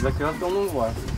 Mas a eu não gosto.